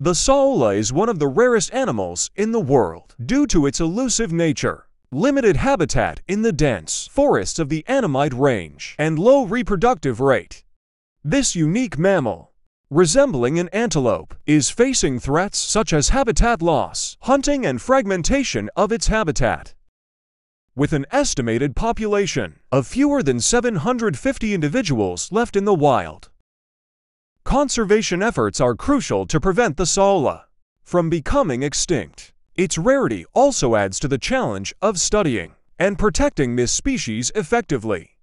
The saola is one of the rarest animals in the world due to its elusive nature, limited habitat in the dense forests of the Annamite Range, and low reproductive rate. This unique mammal, resembling an antelope, is facing threats such as habitat loss, hunting and fragmentation of its habitat. With an estimated population of fewer than 750 individuals left in the wild, Conservation efforts are crucial to prevent the saola from becoming extinct. Its rarity also adds to the challenge of studying and protecting this species effectively.